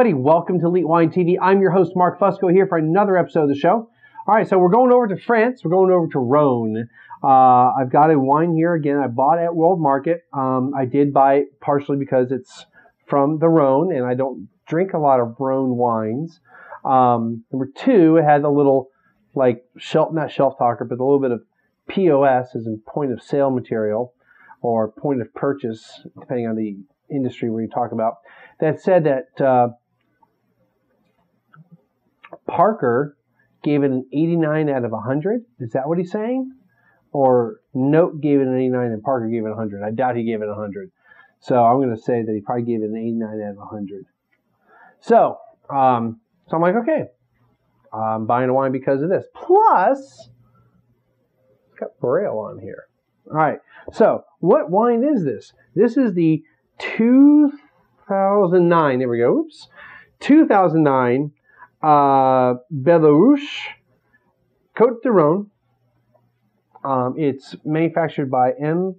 Everybody. Welcome to Elite Wine TV. I'm your host, Mark Fusco, here for another episode of the show. All right, so we're going over to France. We're going over to Rhone. Uh, I've got a wine here again. I bought at World Market. Um, I did buy it partially because it's from the Rhone, and I don't drink a lot of Rhone wines. Um, number two, it has a little like shelf, not shelf talker, but a little bit of POS, as in point of sale material, or point of purchase, depending on the industry where you talk about that said that uh, Parker gave it an 89 out of 100. Is that what he's saying? Or Note gave it an 89 and Parker gave it 100. I doubt he gave it 100. So I'm going to say that he probably gave it an 89 out of 100. So, um, so I'm like, okay, I'm buying a wine because of this. Plus, it's got Braille on here. All right. So, what wine is this? This is the 2009. There we go. Oops. 2009 uh, Belleruche Côte de. Um, it's manufactured by M.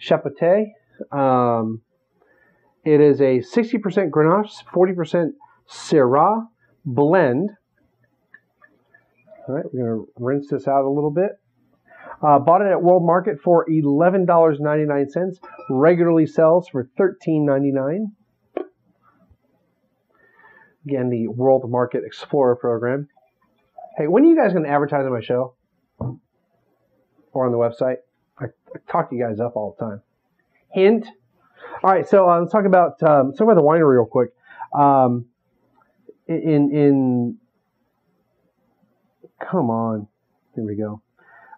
Chapoutier. Um, it is a 60% Grenache, 40% Syrah blend. All right, we're going to rinse this out a little bit. Uh, bought it at World Market for $11.99. Regularly sells for $13.99. Again, the World Market Explorer program. Hey, when are you guys going to advertise on my show? Or on the website? I, I talk you guys up all the time. Hint. All right, so uh, let's talk about um, talk about the winery real quick. Um, in in come on, here we go.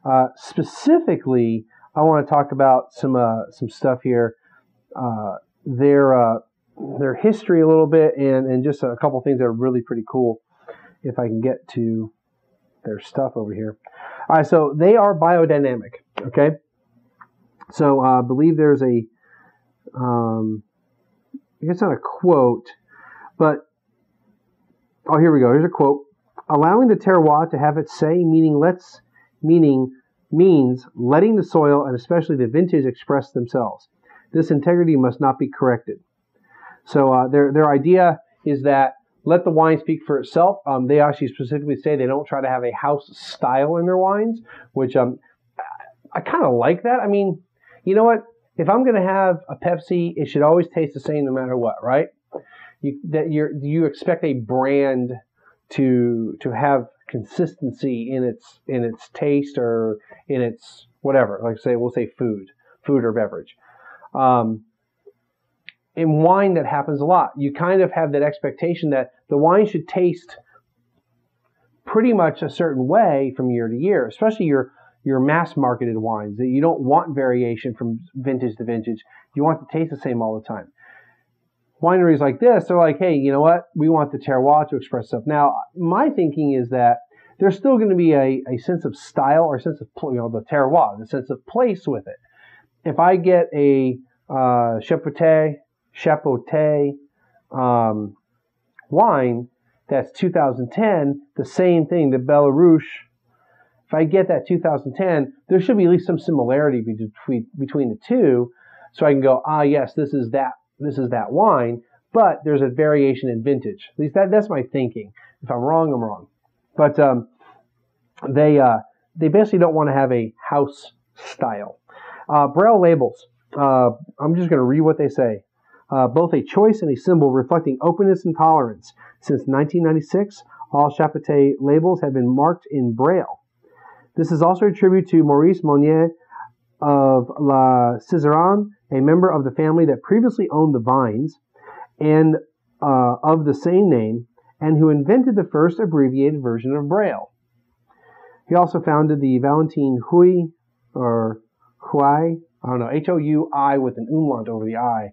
Uh, specifically, I want to talk about some uh, some stuff here. Uh, uh, their history a little bit, and and just a couple things that are really pretty cool. If I can get to their stuff over here. All right, so they are biodynamic. Okay, so uh, I believe there's a um, I guess not a quote, but oh, here we go. Here's a quote: "Allowing the terroir to have its say, meaning let's meaning means letting the soil and especially the vintage express themselves. This integrity must not be corrected. So uh, their their idea is that let the wine speak for itself. Um, they actually specifically say they don't try to have a house style in their wines, which um, I kind of like that. I mean, you know what? If I'm going to have a Pepsi, it should always taste the same no matter what, right? You that you you expect a brand to to have consistency in its in its taste or in its whatever. Like say we'll say food, food or beverage. Um, in wine, that happens a lot. You kind of have that expectation that the wine should taste pretty much a certain way from year to year, especially your your mass marketed wines. That you don't want variation from vintage to vintage. You want to taste the same all the time wineries like this, they're like, hey, you know what? We want the terroir to express stuff. Now, my thinking is that there's still going to be a, a sense of style or a sense of, you know, the terroir, the sense of place with it. If I get a uh, Chapoutier, Chapoutier um, wine that's 2010, the same thing, the Belleruche, if I get that 2010, there should be at least some similarity between, between the two so I can go, ah, yes, this is that this is that wine, but there's a variation in vintage. At least that, that's my thinking. If I'm wrong, I'm wrong. But um, they uh, they basically don't want to have a house style. Uh, Braille labels. Uh, I'm just going to read what they say. Uh, both a choice and a symbol reflecting openness and tolerance. Since 1996, all Chapoutier labels have been marked in Braille. This is also a tribute to Maurice Monier of La Sizeranne a member of the family that previously owned the vines and uh, of the same name, and who invented the first abbreviated version of Braille. He also founded the Valentine Hui or Hui, I don't know, H O U I with an umlaut over the I.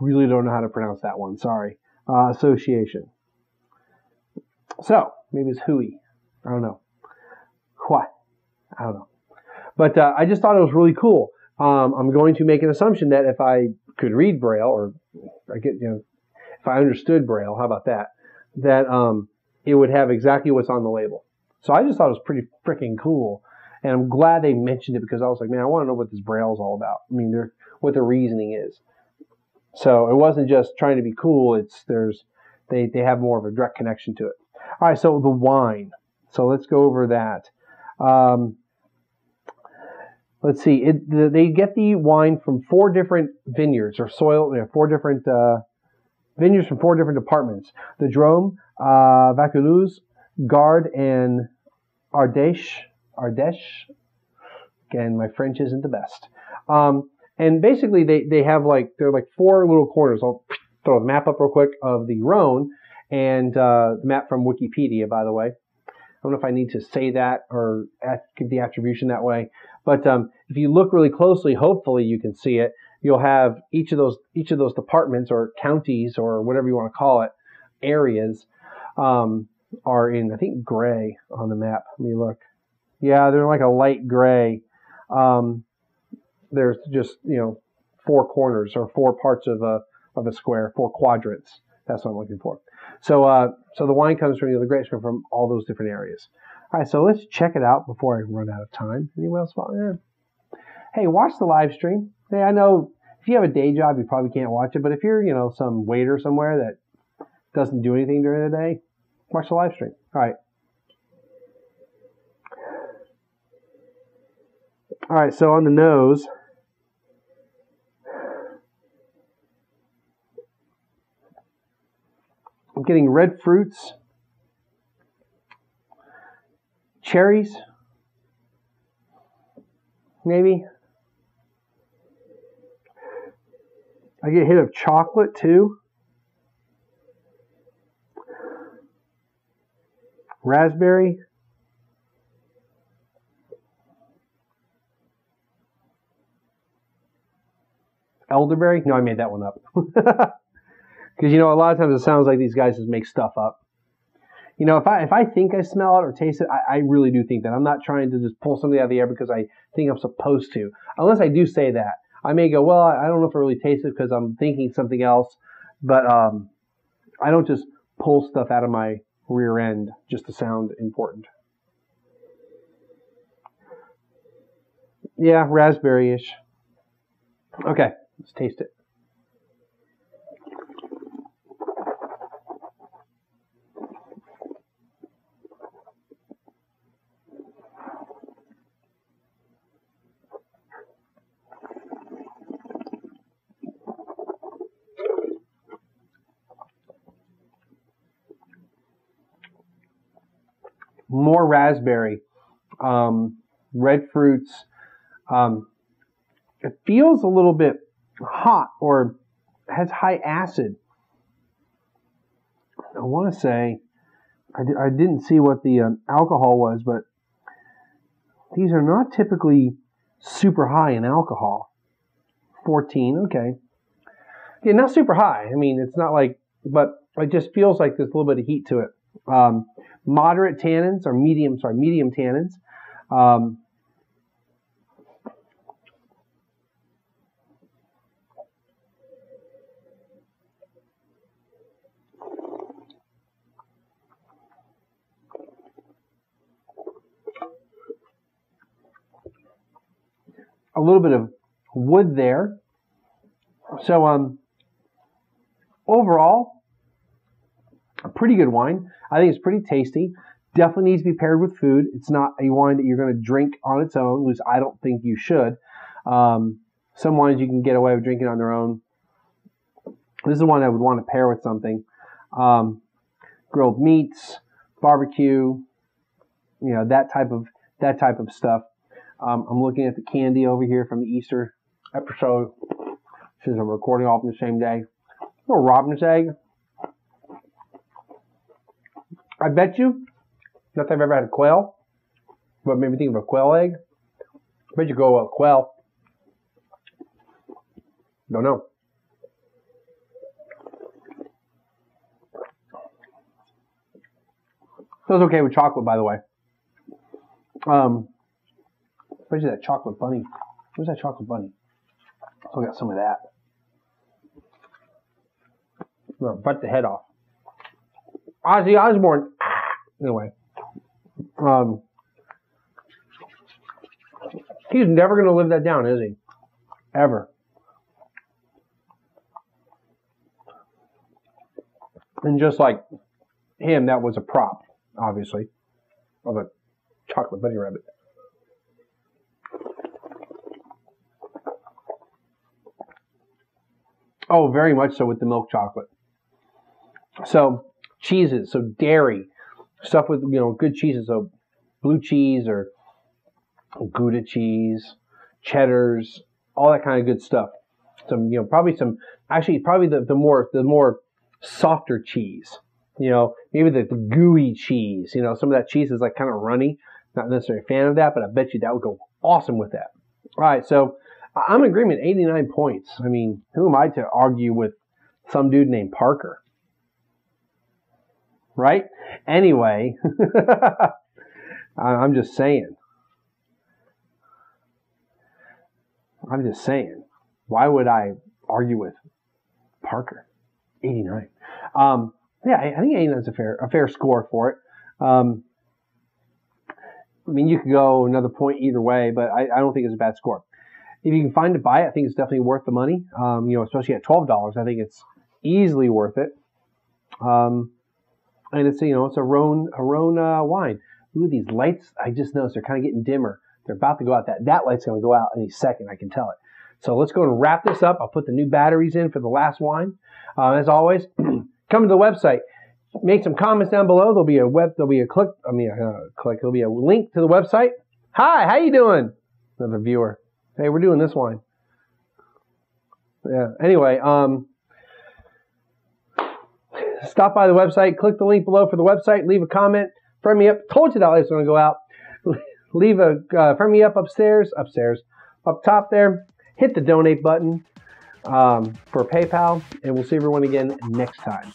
Really don't know how to pronounce that one. Sorry. Uh, association. So maybe it's Hui. I don't know. Huai. I don't know. But uh, I just thought it was really cool. Um, I'm going to make an assumption that if I could read Braille, or I get you know, if I understood Braille, how about that? That um, it would have exactly what's on the label. So I just thought it was pretty freaking cool. And I'm glad they mentioned it because I was like, man, I want to know what this braille is all about. I mean, what the reasoning is. So it wasn't just trying to be cool. It's there's they they have more of a direct connection to it. All right, so the wine. So let's go over that. Um, let's see. It, the, they get the wine from four different vineyards or soil, you know, four different uh, vineyards from four different departments: the Drôme, uh, Vaucluse, Gard, and Ardèche. Ardèche. Again, my French isn't the best. Um, and basically, they, they have like, they're like four little corners. I'll throw a map up real quick of the Rhone and uh, the map from Wikipedia, by the way. I don't know if I need to say that or give the attribution that way. But um, if you look really closely, hopefully you can see it. You'll have each of those each of those departments or counties or whatever you want to call it areas um, are in I think gray on the map. Let me look. Yeah, they're like a light gray. Um, there's just you know four corners or four parts of a of a square, four quadrants. That's what I'm looking for. So uh, so the wine comes from you know, the grapes come from all those different areas. All right, so let's check it out before I run out of time. Anyone else? Want, Hey, watch the live stream. Hey, I know if you have a day job, you probably can't watch it, but if you're you know some waiter somewhere that doesn't do anything during the day, watch the live stream. All right. All right, so on the nose, I'm getting red fruits, cherries, maybe. I get a hit of chocolate too. Raspberry. elderberry. No, I made that one up. Because you know, a lot of times it sounds like these guys just make stuff up. You know, if I if I think I smell it or taste it, I, I really do think that. I'm not trying to just pull something out of the air because I think I'm supposed to. Unless I do say that, I may go, well, I don't know if I really taste it because I'm thinking something else. But um, I don't just pull stuff out of my rear end just to sound important. Yeah, raspberry-ish. Okay. Let's taste it. More raspberry, um, red fruits. Um, it feels a little bit hot or has high acid. I want to say, I, di- I didn't see what the um, alcohol was, but these are not typically super high in alcohol. 14, okay. Yeah, not super high. I mean, it's not like, but it just feels like there's a little bit of heat to it. Um, moderate tannins or medium, sorry, medium tannins. Um, a little bit of wood there. So um, overall, a pretty good wine. I think it's pretty tasty. Definitely needs to be paired with food. It's not a wine that you're going to drink on its own, which I don't think you should. Um, some wines you can get away with drinking on their own. This is one I would want to pair with something. Um, grilled meats, barbecue, you know that type of that type of stuff. Um, I'm looking at the candy over here from the Easter episode since I'm recording all from the same day. A robin's egg. I bet you, not that I've ever had a quail, but made me think of a quail egg? I bet you go a quail. Don't know. Feels okay with chocolate, by the way. Um, where's that chocolate bunny? Where's that chocolate bunny? I got some of that. I'm gonna bite the head off. Ozzy Osbourne. Anyway, um, he's never gonna live that down, is he? Ever. And just like him, that was a prop, obviously, of a chocolate bunny rabbit. Oh, very much so with the milk chocolate. So cheeses, so dairy, stuff with you know good cheeses, so blue cheese or Gouda cheese, cheddars, all that kind of good stuff. Some you know probably some actually probably the, the more the more softer cheese. You know maybe the, the gooey cheese. You know some of that cheese is like kind of runny. Not necessarily a fan of that, but I bet you that would go awesome with that. All right, so I'm in agreement. 89 points. I mean, who am I to argue with some dude named Parker? Right? Anyway, I'm just saying. I'm just saying. Why would I argue with Parker? 89. Um, yeah, I think 89 is a fair a fair score for it. Um, I mean, you could go another point either way, but I, I don't think it's a bad score if you can find to buy it, I think it's definitely worth the money. Um, you know, especially at twelve dollars, I think it's easily worth it. Um, and it's you know it's a Rhone a Rhone uh, wine. Ooh, these lights! I just noticed they're kind of getting dimmer. They're about to go out. That that light's going to go out any second. I can tell it. So let's go and wrap this up. I'll put the new batteries in for the last wine. Uh, as always, come to the website. Make some comments down below. There'll be a web. There'll be a click. I mean, uh, click. There'll be a link to the website. Hi, how you doing? Another viewer. Hey, we're doing this wine. Yeah. Anyway, um, stop by the website, click the link below for the website, leave a comment, friend me up. Told you that light's going to go out. leave a uh, friend me up upstairs, upstairs, up top there. Hit the donate button um, for PayPal, and we'll see everyone again next time.